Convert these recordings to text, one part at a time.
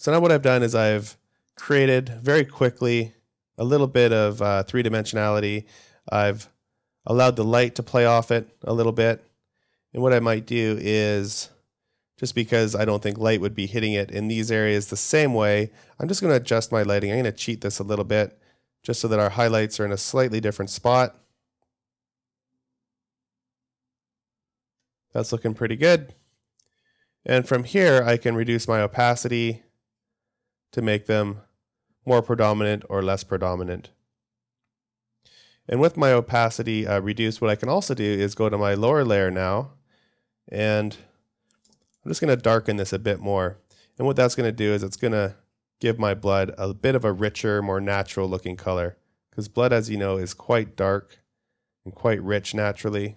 So now what I've done is I've created very quickly a little bit of uh, three dimensionality. I've allowed the light to play off it a little bit. And what I might do is, just because I don't think light would be hitting it in these areas the same way, I'm just going to adjust my lighting. I'm going to cheat this a little bit just so that our highlights are in a slightly different spot. That's looking pretty good. And from here, I can reduce my opacity to make them more predominant or less predominant. And with my opacity uh, reduced, what I can also do is go to my lower layer now, and I'm just going to darken this a bit more. And what that's going to do is it's going to give my blood a bit of a richer, more natural looking color. Because blood, as you know, is quite dark and quite rich naturally.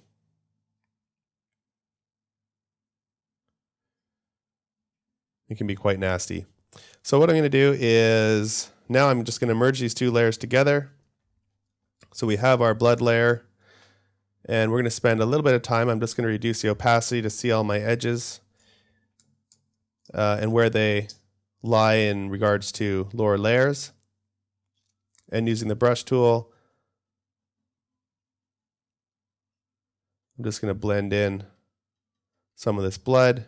It can be quite nasty. So what I'm going to do is now I'm just going to merge these two layers together. So we have our blood layer and we're going to spend a little bit of time. I'm just going to reduce the opacity to see all my edges uh, and where they lie in regards to lower layers. And using the brush tool, I'm just going to blend in some of this blood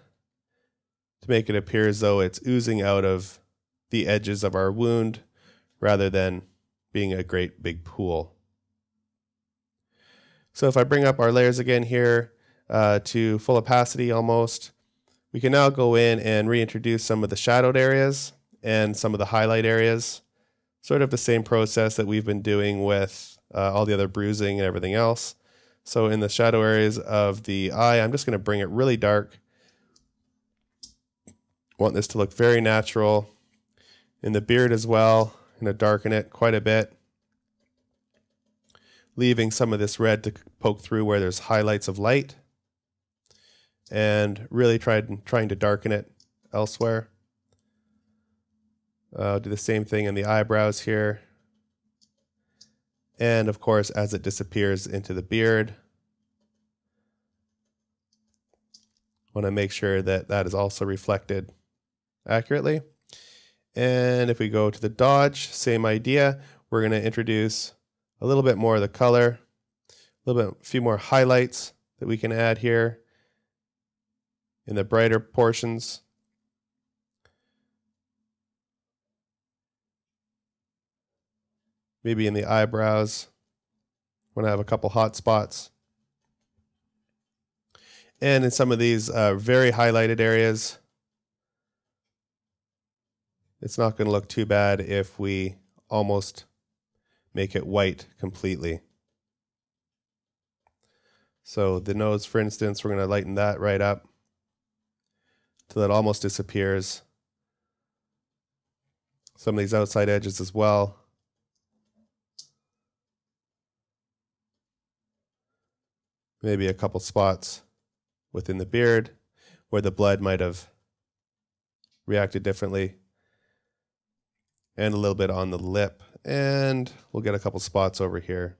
to make it appear as though it's oozing out of the edges of our wound rather than being a great big pool. So if I bring up our layers again here uh, to full opacity almost, we can now go in and reintroduce some of the shadowed areas and some of the highlight areas. Sort of the same process that we've been doing with uh, all the other bruising and everything else. So in the shadow areas of the eye, I'm just going to bring it really dark. Want this to look very natural. In the beard as well, going to darken it quite a bit. Leaving some of this red to poke through where there's highlights of light. And really tried, trying to darken it elsewhere. Uh, do the same thing in the eyebrows here. And of course, as it disappears into the beard, want to make sure that that is also reflected accurately. And if we go to the dodge, same idea. We're going to introduce a little bit more of the color, a little bit, a few more highlights that we can add here in the brighter portions. Maybe in the eyebrows when I have a couple hot spots. And in some of these uh, very highlighted areas, it's not going to look too bad if we almost make it white completely. So the nose, for instance, we're going to lighten that right up till it almost disappears. Some of these outside edges as well. Maybe a couple spots within the beard where the blood might have reacted differently and a little bit on the lip. And we'll get a couple spots over here.